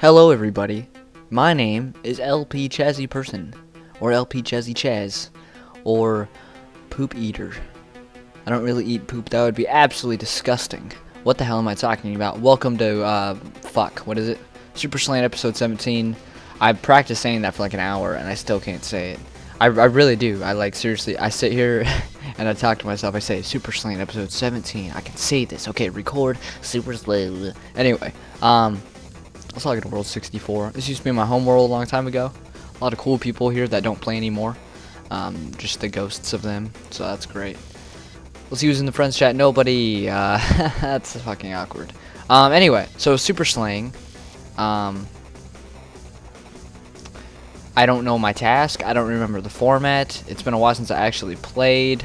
Hello, everybody. My name is LP Chazy Person, or LP Chazy Chaz, or Poop Eater. I don't really eat poop. That would be absolutely disgusting. What the hell am I talking about? Welcome to, uh, fuck, what is it? Super Slant episode 17. I practiced saying that for like an hour, and I still can't say it. I, I really do. I like, seriously, I sit here and I talk to myself. I say, Super Slant episode 17. I can say this. Okay, record Super Slant. Anyway, um, I was talking to World 64. This used to be my home world a long time ago. A lot of cool people here that don't play anymore. Um, just the ghosts of them. So that's great. Let's use in the friends chat. Nobody. Uh, that's fucking awkward. Um, anyway, so Super Slang. Um, I don't know my task. I don't remember the format. It's been a while since I actually played.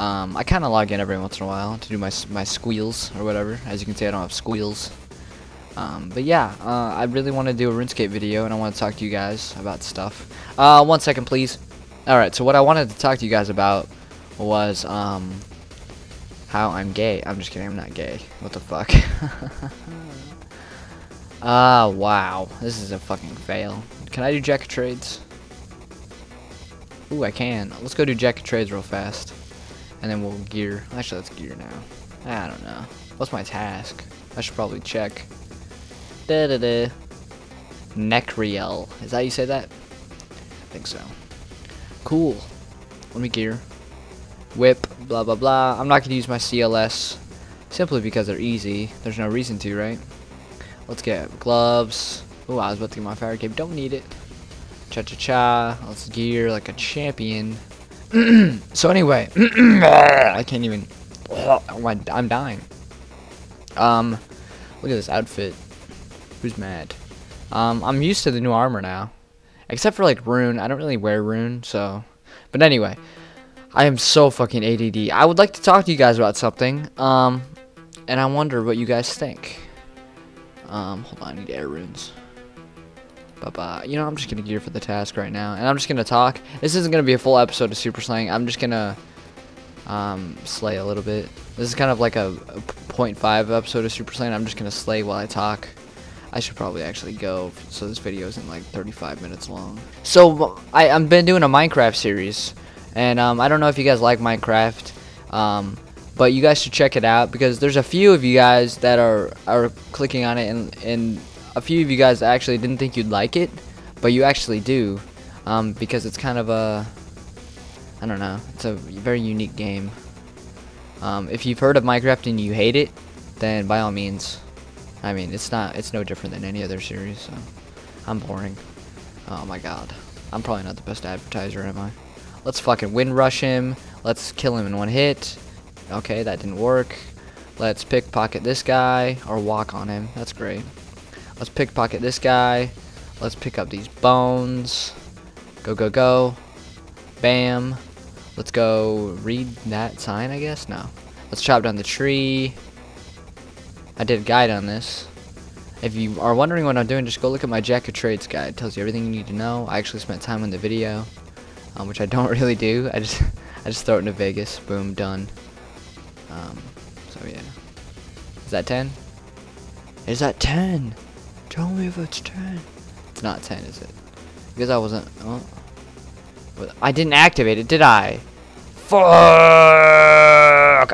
Um, I kind of log in every once in a while to do my my squeals or whatever. As you can see, I don't have squeals. Um, but yeah, uh, I really want to do a RuneScape video, and I want to talk to you guys about stuff. Uh, one second, please. Alright, so what I wanted to talk to you guys about was, um, how I'm gay. I'm just kidding, I'm not gay. What the fuck? Ah, uh, wow. This is a fucking fail. Can I do Jack of Trades? Ooh, I can. Let's go do Jack of Trades real fast. And then we'll gear. Actually, let's gear now. I don't know. What's my task? I should probably check. Da da da. Nechryael. Is that how you say that? I think so. Cool. Let me gear. Whip, blah blah blah. I'm not gonna use my CLS simply because they're easy. There's no reason to, right? Let's get gloves. Oh, I was about to get my fire cape. Don't need it. Cha cha cha. Let's gear like a champion. so anyway, I can't even. I'm dying. Um, look at this outfit. Who's mad? Um, I'm used to the new armor now. Except for like rune. I don't really wear rune, so. But anyway, I am so fucking ADD. I would like to talk to you guys about something. Um, and I wonder what you guys think. Um, hold on, I need air runes. Bye bye. You know, I'm just gonna gear for the task right now, and I'm just gonna talk. This isn't gonna be a full episode of Super Slaying. I'm just gonna um, slay a little bit. This is kind of like a, a 0.5 episode of Super Slang. I'm just gonna slay while I talk. I should probably actually go so this video isn't like 35 minutes long. So I, I've been doing a Minecraft series, and um, I don't know if you guys like Minecraft, um, but you guys should check it out because there's a few of you guys that are are clicking on it, and and a few of you guys actually didn't think you'd like it, but you actually do, um, because it's kind of a I don't know, it's a very unique game. Um, if you've heard of Minecraft and you hate it, then by all means I mean, it's not, it's no different than any other series, so I'm boring. Oh my god. I'm probably not the best advertiser, am I? Let's fucking wind rush him. Let's kill him in one hit. Okay, that didn't work. Let's pickpocket this guy, or walk on him. That's great. Let's pickpocket this guy. Let's pick up these bones. Go, go, go. Bam. Let's go read that sign, I guess? No. Let's chop down the tree. I did a guide on this. If you are wondering what I'm doing, just go look at my Jack of Trades guide. It tells you everything you need to know. I actually spent time on the video, um, which I don't really do. I just I just throw it into Vegas. Boom, done. Um, so yeah. Is that 10? Is that 10? Tell me if it's 10. It's not 10, is it? Because I wasn't... Oh. I didn't activate it, did I? Fuck!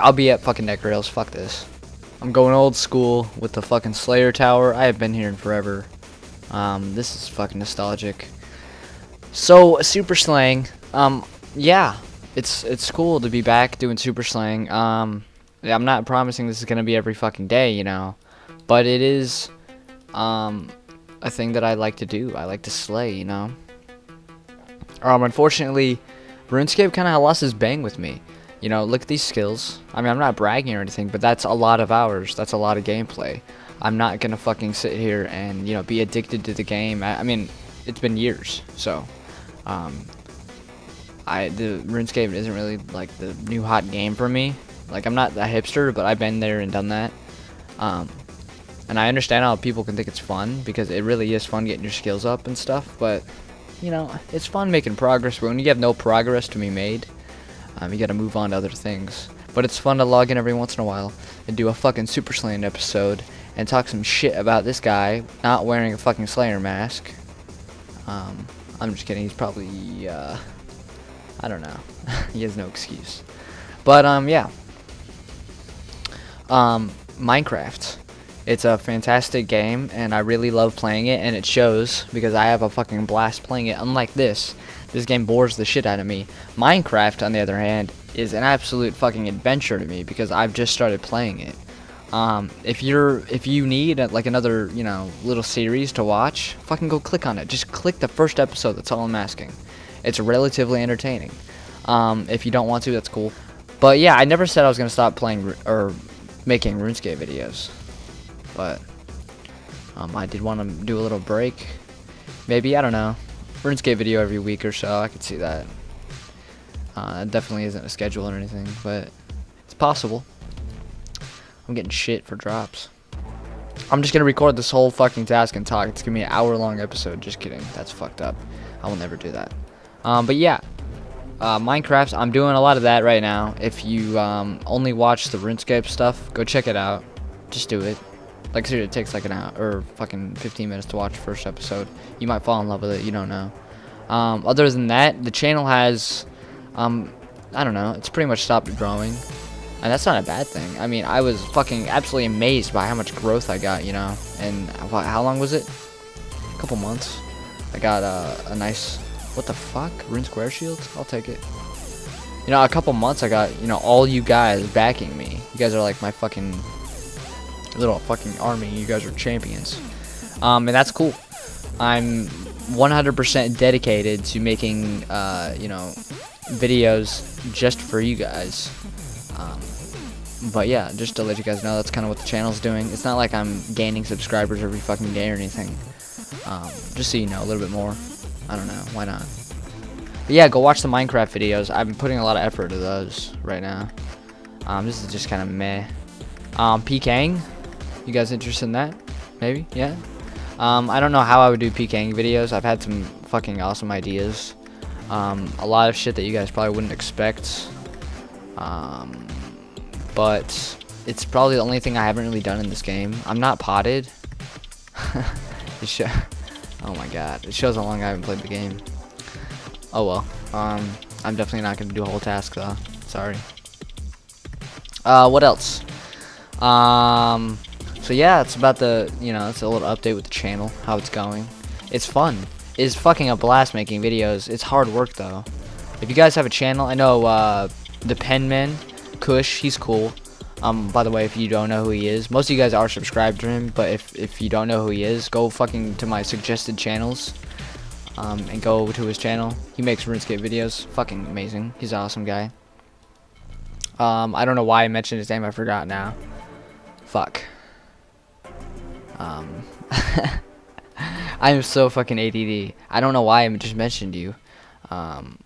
I'll be at fucking Nechryaels. Fuck this. I'm going old school with the fucking Slayer Tower. I have been here in forever. Um, this is fucking nostalgic. So, Super Slang, um, yeah, it's it's cool to be back doing Super Slang. Um, I'm not promising this is gonna be every fucking day, you know, but it is, um, a thing that I like to do. I like to slay, you know. Um, unfortunately, RuneScape kind of lost his bang with me. You know, look at these skills. I mean, I'm not bragging or anything, but that's a lot of hours. That's a lot of gameplay. I'm not gonna fucking sit here and, you know, be addicted to the game. I, I mean, it's been years, so, um, I, the RuneScape isn't really, like, the new hot game for me. Like, I'm not a hipster, but I've been there and done that. Um, and I understand how people can think it's fun, because it really is fun getting your skills up and stuff, but, you know, it's fun making progress, but when you have no progress to be made, um, you gotta move on to other things. But it's fun to log in every once in a while and do a fucking Super Slant episode and talk some shit about this guy not wearing a fucking Slayer mask. Um, I'm just kidding. He's probably, uh, I don't know. he has no excuse. But, um, yeah. Um, Minecraft. It's a fantastic game, and I really love playing it, and it shows because I have a fucking blast playing it. Unlike this, this game bores the shit out of me. Minecraft, on the other hand, is an absolute fucking adventure to me because I've just started playing it. Um, if you're if you need uh, like another you know little series to watch, fucking go click on it. Just click the first episode. That's all I'm asking. It's relatively entertaining. Um, if you don't want to, that's cool. But yeah, I never said I was gonna stop playing or making RuneScape videos, but um, I did want to do a little break. Maybe I don't know. RuneScape video every week or so. I could see that. Uh, it definitely isn't a schedule or anything, but it's possible. I'm getting shit for drops. I'm just gonna record this whole fucking task and talk. It's gonna be an hour long episode. Just kidding. That's fucked up. I will never do that. Um, but yeah, uh, Minecraft. I'm doing a lot of that right now. If you um, only watch the RuneScape stuff, go check it out. Just do it. Like seriously, it takes like an hour or fucking 15 minutes to watch the first episode. You might fall in love with it. You don't know. Um, other than that, the channel has, um, I don't know. It's pretty much stopped growing. And that's not a bad thing. I mean, I was fucking absolutely amazed by how much growth I got, you know. And how long was it? A couple months. I got uh, a nice, what the fuck? Rune Square Shield? I'll take it. You know, a couple months I got, you know, all you guys backing me. You guys are like my fucking little fucking army. You guys are champions. Um, and that's cool. I'm 100% dedicated to making, uh, you know, videos just for you guys. Um, but yeah, just to let you guys know, that's kind of what the channel's doing. It's not like I'm gaining subscribers every fucking day or anything. Um, just so you know a little bit more. I don't know, why not? But yeah, go watch the Minecraft videos. I've been putting a lot of effort into those right now. Um, this is just kind of meh. Um, PKing, you guys interested in that? Maybe, yeah. Um, I don't know how I would do PKing videos. I've had some fucking awesome ideas. Um, a lot of shit that you guys probably wouldn't expect. Um, but it's probably the only thing I haven't really done in this game. I'm not potted. oh my god, it shows how long I haven't played the game. Oh well. Um, I'm definitely not gonna do a whole task though. Sorry. Uh, what else? Um, so yeah, it's about the, you know, it's a little update with the channel, how it's going. It's fun. It's fucking a blast making videos. It's hard work though. If you guys have a channel, I know uh, the Penman, Kush, he's cool. Um, by the way, if you don't know who he is, most of you guys are subscribed to him, but if, if you don't know who he is, go fucking to my suggested channels, um, and go to his channel. He makes RuneScape videos. Fucking amazing. He's an awesome guy. Um, I don't know why I mentioned his name, I forgot now. Fuck. Um, I am so fucking ADD. I don't know why I just mentioned you. Um,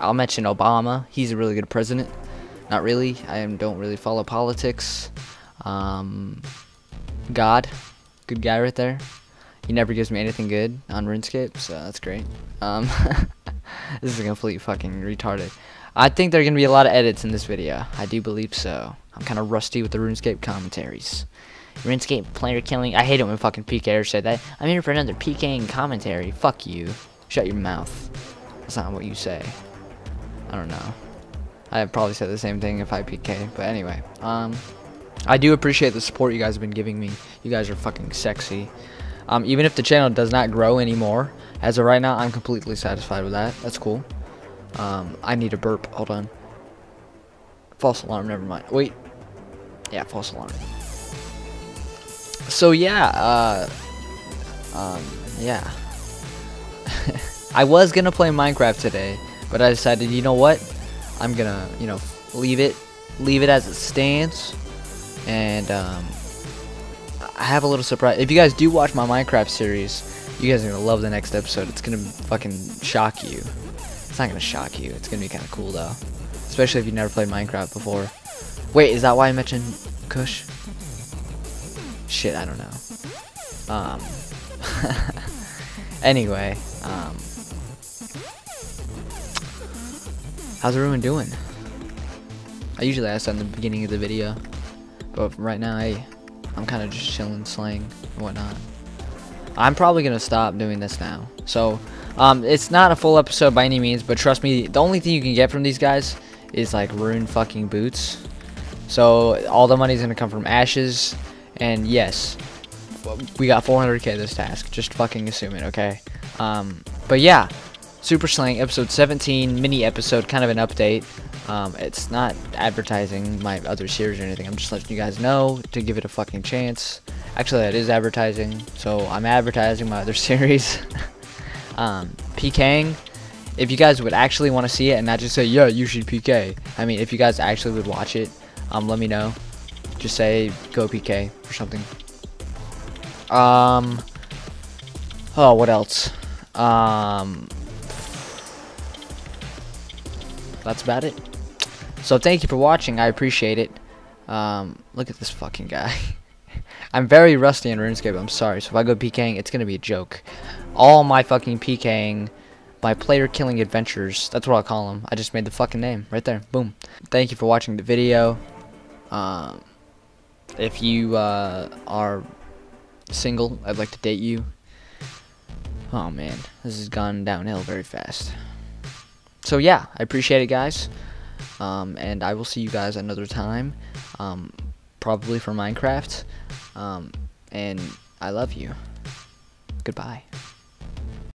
I'll mention Obama. He's a really good president. Not really. I don't really follow politics. Um, God, good guy right there. He never gives me anything good on RuneScape, so that's great. Um, this is a complete fucking retarded. I think there are going to be a lot of edits in this video. I do believe so. I'm kind of rusty with the RuneScape commentaries. RuneScape player killing. I hate it when fucking PKers say that. I'm here for another PKing commentary. Fuck you. Shut your mouth. That's not what you say. I don't know. I'd probably say the same thing if I PK. But anyway, um, I do appreciate the support you guys have been giving me. You guys are fucking sexy. Um, even if the channel does not grow anymore, as of right now, I'm completely satisfied with that. That's cool. Um, I need a burp. Hold on. False alarm. Never mind. Wait. Yeah, false alarm. So yeah, uh, um, yeah. I was gonna play Minecraft today, but I decided, you know what? I'm gonna, you know, leave it, leave it as it stands, and um, I have a little surprise. If you guys do watch my Minecraft series, you guys are gonna love the next episode. It's gonna fucking shock you. It's not gonna shock you. It's gonna be kind of cool though, especially if you've never played Minecraft before. Wait, is that why I mentioned Kush? Shit, I don't know. Um. anyway, um. How's everyone doing? I usually ask that in the beginning of the video, but right now, I'm kind of just chilling, slaying, and whatnot. I'm probably gonna stop doing this now. So, um, it's not a full episode by any means, but trust me, the only thing you can get from these guys is like rune fucking boots. So all the money's gonna come from ashes, and yes, we got 400k this task. Just fucking assume it, okay? Um, but yeah, Super Slang episode 17 mini episode, kind of an update. Um, it's not advertising my other series or anything. I'm just letting you guys know to give it a fucking chance. Actually, that is advertising. So I'm advertising my other series. um, PKing. If you guys would actually want to see it and not just say, yeah, you should PK. I mean, if you guys actually would watch it, um, let me know. Just say, go PK or something. Um. Oh, what else? Um. That's about it. So thank you for watching. I appreciate it. Um, look at this fucking guy. I'm very rusty in RuneScape. I'm sorry. So if I go PKing, it's gonna be a joke. All my fucking PKing, my player killing adventures. That's what I call them. I just made the fucking name right there. Boom. Thank you for watching the video. Um, if you uh, are single, I'd like to date you. Oh man, this has gone downhill very fast. So yeah, I appreciate it, guys. Um, and I will see you guys another time, um, probably for Minecraft. Um, and I love you. Goodbye.